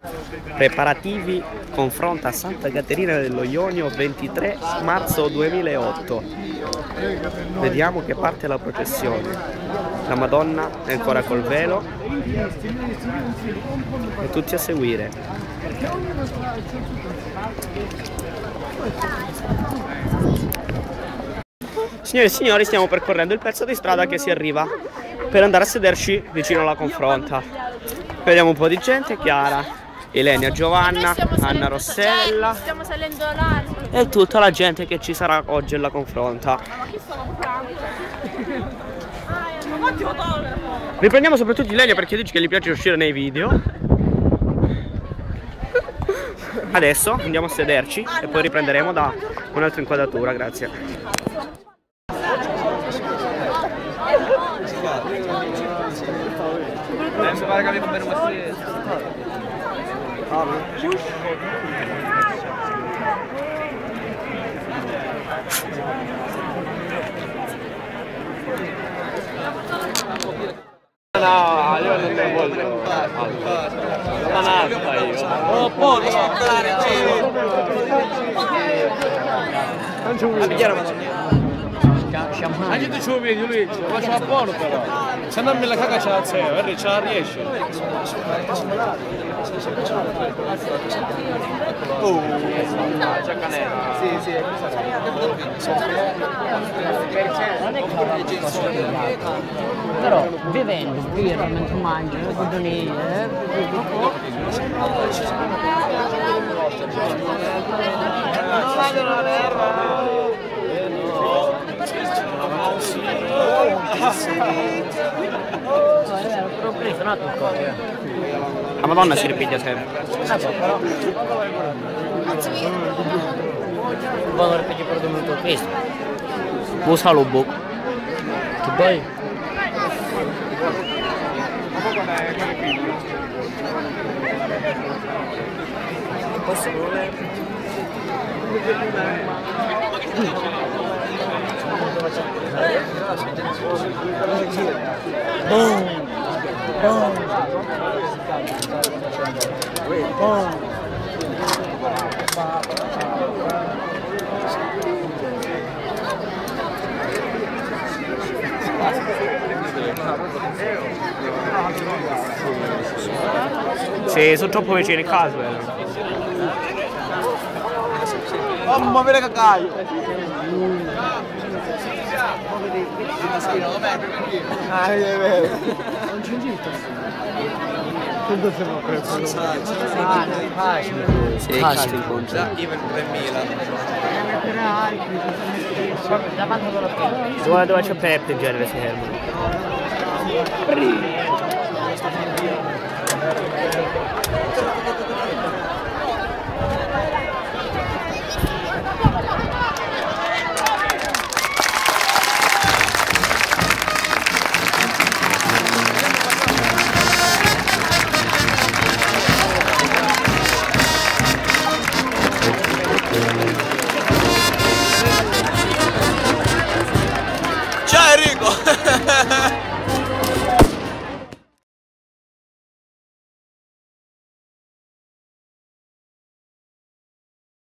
Preparativi confronta Santa Caterina dello Ionio 23 marzo 2008. Vediamo che parte la processione. La Madonna è ancora col velo e tutti a seguire. Signore e signori, stiamo percorrendo il pezzo di strada che si arriva per andare a sederci vicino alla confronta. Vediamo un po' di gente, Chiara, Elenia Giovanna, Anna Rossella Stiamo salendo l'alto. e tutta la gente che ci sarà oggi alla confronta. Riprendiamo soprattutto Ilenia perché dice che gli piace uscire nei video. Adesso andiamo a sederci e poi riprenderemo da un'altra inquadratura, grazie. Adesso che abbiamo bene una No, io non ne voglio. Non alza io. Oh, porco! Non c'è un video. Anche tu ci vedi Luigi, lo faccio a buono però. Se non me la caga ce la zero, ce la riesce. Oh, c'è canela. Sì, sì. Però bevendo birra mentre mangi, godonì, l'ho preso, no, tu copia. La Madonna si ripiglia sempre. però... Buono ripeti per due minuti questo. Usa lo bocco. Che poi? Posso Boom! Boom! Boom! Sì, sono caso. eh. Mamma mia che caio! Ah, è vero. Non c'è gita. Quanto siamo preso? Sì, caso incontra. Io per 3000. Davanti lo schermo. Dove, c'è Peppe in genere si fermano?